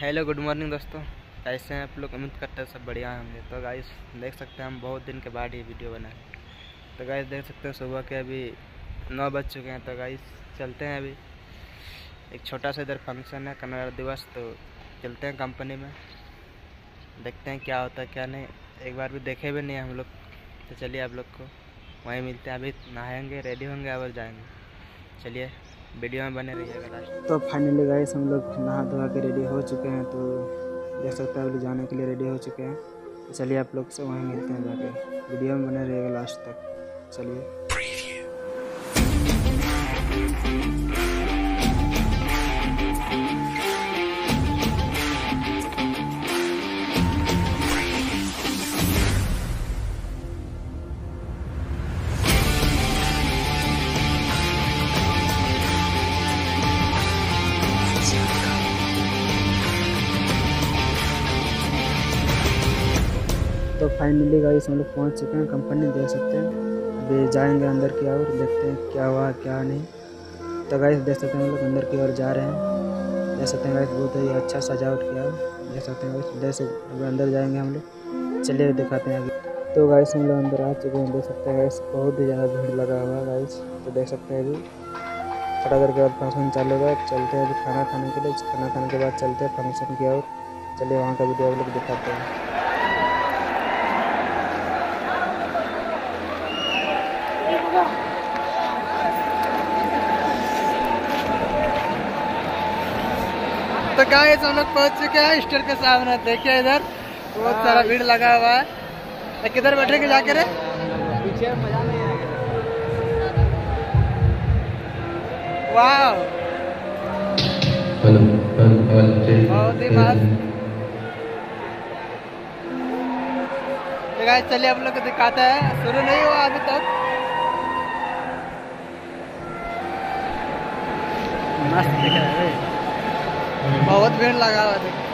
Hello good morning दोस्तों। कैसे हैं आप लोग? उम्मीद करते हैं सब बढ़िया होंगे। तो गाइस देख सकते हैं हम बहुत दिन के बाद ये वीडियो बनाए। तो गाइस देख सकते हैं सुबह के अभी नौ बज चुके हैं। तो गाइस चलते हैं अभी। एक छोटा सा इधर फ़ंक्शन है, कन्नड़ दिवस। तो चलते हैं कंपनी में। देखते हैं क्या होता है, क्या नहीं। एक बार भी देखे भी नहीं हम लोग। तो चलिए आप लोग को, वहीं मिलते हैं। अभी नहाएँगे रेडी होंगे और जाएँगे। चलिए। वीडियो में बने रहिएगा तो फाइनली गए हम लोग नहा धोवा के रेडी हो चुके हैं तो देख सकते हैं अभी जाने के लिए रेडी हो चुके हैं। तो चलिए आप लोग से वहीं मिलते हैं जाके। वीडियो में बने रहिएगा लास्ट तक। चलिए। तो फाइनली गाइस हम लोग पहुँच चुके हैं कंपनी देख सकते हैं। अभी जाएँगे अंदर की ओर, देखते हैं क्या हुआ, क्या नहीं। तो गाइस देख सकते हैं हम लोग अंदर की ओर जा रहे हैं। देख सकते हैं गाइस बहुत ही अच्छा सजावट किया देख सकते हैं गाइस देख अभी अंदर जाएँगे हम लोग। चलिए दिखाते हैं अभी। तो गाइस हम लोग अंदर आ चुके हैं, देख सकते हैं गाइस बहुत ही ज़्यादा भीड़ लगा हुआ है गाइस तो देख सकते हैं अभी। थोड़ा देर के बाद फ़ंक्शन चालू होगा, चलते हैं अभी खाना खाने के लिए। खाना खाने के बाद चलते हैं फ़ंक्शन की ओर। चलिए वहाँ का वीडियो आप लोग दिखाते हैं। तो गाइस हम लोग पहुँच चुके हैं स्टेट के सामने। देखिए इधर बहुत सारा भीड़ लगा हुआ है। तो किधर बैठेंगे जाके रे? पीछे मज़ा नहीं आएगा वाह बहुत ही मस्त। तो चलिए आप लोग को दिखाते हैं। शुरू नहीं हुआ अभी तक। मस्त दिख रहा है बहुत भीड़ लगा हुआ देख